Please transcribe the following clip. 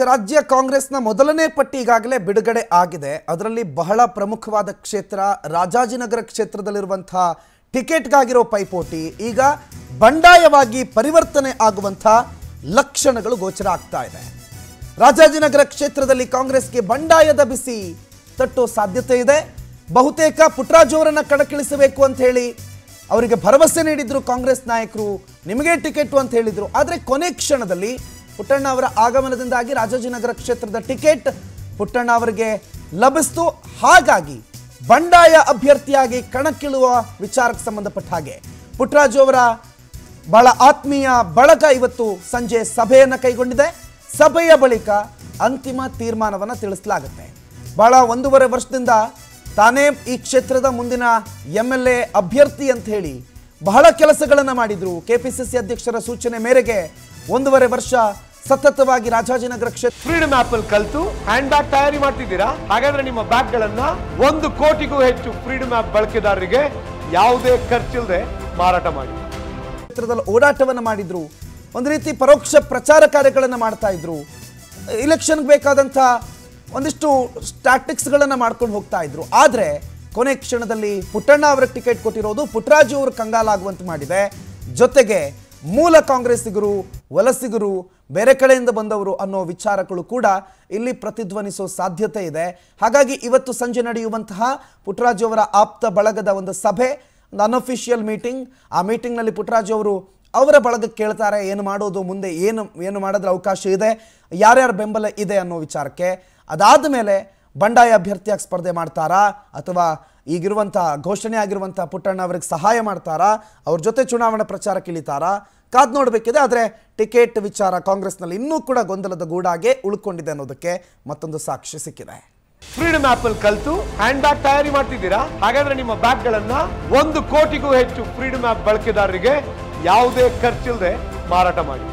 ರಾಜ್ಯ ಕಾಂಗ್ರೆಸ್ನ ಮೊದಲನೇ ಪಟ್ಟಿ ಈಗಾಗಲೇ ಬಿಡುಗಡೆ ಆಗಿದೆ. ಅದರಲ್ಲಿ ಬಹಳ ಪ್ರಮುಖವಾದ ಕ್ಷೇತ್ರ ರಾಜಾಜಿನಗರ ಕ್ಷೇತ್ರದಲ್ಲಿರುವಂತಹ ಟಿಕೆಟ್ಗಾಗಿರೋ ಪೈಪೋಟಿ, ಈಗ ಬಂಡಾಯವಾಗಿ ಪರಿವರ್ತನೆ ಆಗುವಂಥ ಲಕ್ಷಣಗಳು ಗೋಚರ ಆಗ್ತಾ ಇದೆ. ರಾಜಾಜಿನಗರ ಕ್ಷೇತ್ರದಲ್ಲಿ ಕಾಂಗ್ರೆಸ್ಗೆ ಬಂಡಾಯದ ಬಿಸಿ ತಟ್ಟೋ ಸಾಧ್ಯತೆ ಇದೆ. ಬಹುತೇಕ ಪುಟ್ರಾಜೋರನ್ನ ಕಣಕ್ಕಿಳಿಸಬೇಕು ಅಂತ ಹೇಳಿ ಅವರಿಗೆ ಭರವಸೆ ನೀಡಿದ್ರು ಕಾಂಗ್ರೆಸ್ ನಾಯಕರು. ನಿಮಗೆ ಟಿಕೆಟ್ ಅಂತ ಹೇಳಿದ್ರು. ಆದರೆ ಕೊನೆ ಕ್ಷಣದಲ್ಲಿ ಪುಟ್ಟಣ್ಣ ಅವರ ಆಗಮನದಿಂದಾಗಿ ರಾಜಾಜಿನಗರ ಕ್ಷೇತ್ರದ ಟಿಕೆಟ್ ಪುಟ್ಟಣ್ಣ ಅವರಿಗೆ ಲಭಿಸ್ತು. ಹಾಗಾಗಿ ಬಂಡಾಯ ಅಭ್ಯರ್ಥಿಯಾಗಿ ಕಣಕ್ಕಿಳುವ ವಿಚಾರಕ್ಕೆ ಸಂಬಂಧಪಟ್ಟ ಹಾಗೆ ಪುಟ್ಟರಾಜು ಅವರ ಬಹಳ ಆತ್ಮೀಯ ಬಳಗ ಇವತ್ತು ಸಂಜೆ ಸಭೆಯನ್ನು ಕೈಗೊಂಡಿದೆ. ಸಭೆಯ ಬಳಿಕ ಅಂತಿಮ ತೀರ್ಮಾನವನ್ನು ತಿಳಿಸಲಾಗುತ್ತೆ. ಬಹಳ ಒಂದೂವರೆ ವರ್ಷದಿಂದ ತಾನೇ ಈ ಕ್ಷೇತ್ರದ ಮುಂದಿನ ಎಂ ಅಭ್ಯರ್ಥಿ ಅಂತ ಹೇಳಿ ಬಹಳ ಕೆಲಸಗಳನ್ನು ಮಾಡಿದರು. ಕೆಪಿಸಿಸಿ ಅಧ್ಯಕ್ಷರ ಸೂಚನೆ ಮೇರೆಗೆ ಒಂದೂವರೆ ವರ್ಷ ಸತತವಾಗಿ ರಾಜಾಜಿನಗರ ಕ್ಷೇತ್ರ ಫ್ರೀಡಮ್ ಆಪ್ ಅಲ್ಲಿ ಕಲ್ತು ಹ್ಯಾಂಡ್ ಬ್ಯಾಗ್ ತಯಾರಿ ಮಾಡ್ತಿದ್ದೀರಾ? ಹಾಗಾದ್ರೆ ನಿಮ್ಮ ಬ್ಯಾಗ್ ಗಳನ್ನ ಒಂದು ಕೋಟಿಗೂ ಹೆಚ್ಚು ಫ್ರೀಡಮ್ ಆಪ್ ಬಳಕೆದಾರರಿಗೆ ಯಾವುದೇ ಖರ್ಚಿಲ್ಲದೆ ಮಾರಾಟ ಮಾಡಿ. ಕ್ಷೇತ್ರದಲ್ಲಿ ಓಡಾಟವನ್ನು ಮಾಡಿದ್ರು. ಒಂದು ರೀತಿ ಪರೋಕ್ಷ ಪ್ರಚಾರ ಕಾರ್ಯಗಳನ್ನು ಮಾಡ್ತಾ ಇದ್ರು. ಇಲೆಕ್ಷನ್ಗೆ ಬೇಕಾದಂಥ ಒಂದಿಷ್ಟು ಸ್ಟ್ಯಾಟಿಕ್ಸ್ಗಳನ್ನು ಮಾಡ್ಕೊಂಡು ಹೋಗ್ತಾ ಇದ್ರು. ಆದರೆ ಕೊನೆ ಕ್ಷಣದಲ್ಲಿ ಪುಟ್ಟಣ್ಣ ಅವರಿಗೆ ಟಿಕೆಟ್ ಕೊಟ್ಟಿರೋದು ಪುಟ್ಟರಾಜು ಅವರು ಕಂಗಾಲಾಗುವಂತೆ ಮಾಡಿದೆ. ಜೊತೆಗೆ ಮೂಲ ಕಾಂಗ್ರೆಸ್ಸಿಗರು, ವಲಸಿಗರು, ಬೇರೆ ಕಡೆಯಿಂದ ಬಂದವರು ಅನ್ನೋ ವಿಚಾರಗಳು ಕೂಡ ಇಲ್ಲಿ ಪ್ರತಿಧ್ವನಿಸೋ ಸಾಧ್ಯತೆ ಇದೆ. ಹಾಗಾಗಿ ಇವತ್ತು ಸಂಜೆ ನಡೆಯುವಂತಹ ಪುಟ್ಟರಾಜು ಅವರ ಆಪ್ತ ಬಳಗದ ಒಂದು ಸಭೆ, ಒಂದು ಅನ್ಅಫಿಷಿಯಲ್ ಮೀಟಿಂಗ್ ಆ ಮೀಟಿಂಗ್ನಲ್ಲಿ ಪುಟ್ಟರಾಜು ಅವರು ಅವರ ಬಳಗಕ್ಕೆ ಕೇಳ್ತಾರೆ, ಏನು ಮಾಡೋದು, ಮುಂದೆ ಏನು ಏನು ಮಾಡಿದ್ರೆ ಅವಕಾಶ ಇದೆ, ಯಾರ್ಯಾರ ಬೆಂಬಲ ಇದೆ ಅನ್ನೋ ವಿಚಾರಕ್ಕೆ. ಅದಾದ ಮೇಲೆ ಬಂಡಾಯ ಅಭ್ಯರ್ಥಿಯಾಗಿ ಸ್ಪರ್ಧೆ ಮಾಡ್ತಾರಾ? ಅಥವಾ ಈಗಿರುವಂಥ ಘೋಷಣೆ ಆಗಿರುವಂಥ ಪುಟ್ಟಣ್ಣ ಅವರಿಗೆ ಸಹಾಯ ಮಾಡ್ತಾರಾ? ಅವ್ರ ಜೊತೆ ಚುನಾವಣಾ ಪ್ರಚಾರಕ್ಕೆ ಇಳಿತಾರಾ ಕಾದ್ ನೋಡಬೇಕಿದೆ, ಆದರೆ ಟಿಕೆಟ್ ವಿಚಾರ ಕಾಂಗ್ರೆಸ್ನಲ್ಲಿ ಇನ್ನೂ ಕೂಡ ಗೊಂದಲದ ಗೂಡಾಗೆ ಉಳ್ಕೊಂಡಿದೆ ಅನ್ನೋದಕ್ಕೆ ಮತ್ತೊಂದು ಸಾಕ್ಷಿ ಸಿಕ್ಕಿದೆ. ಫ್ರೀಡಮ್ ಆಪ್ ಅಲ್ಲಿ ಕಲ್ತು ಹ್ಯಾಂಡ್ ಬ್ಯಾಗ್ ತಯಾರಿ ಮಾಡ್ತಿದ್ದೀರಾ? ಹಾಗಾದ್ರೆ ನಿಮ್ಮ ಬ್ಯಾಗ್ ಗಳನ್ನ ಒಂದು ಕೋಟಿಗೂ ಹೆಚ್ಚು ಫ್ರೀಡಮ್ ಆಪ್ ಬಳಕೆದಾರರಿಗೆ ಯಾವುದೇ ಖರ್ಚಿಲ್ಲದೆ ಮಾರಾಟ ಮಾಡಿ.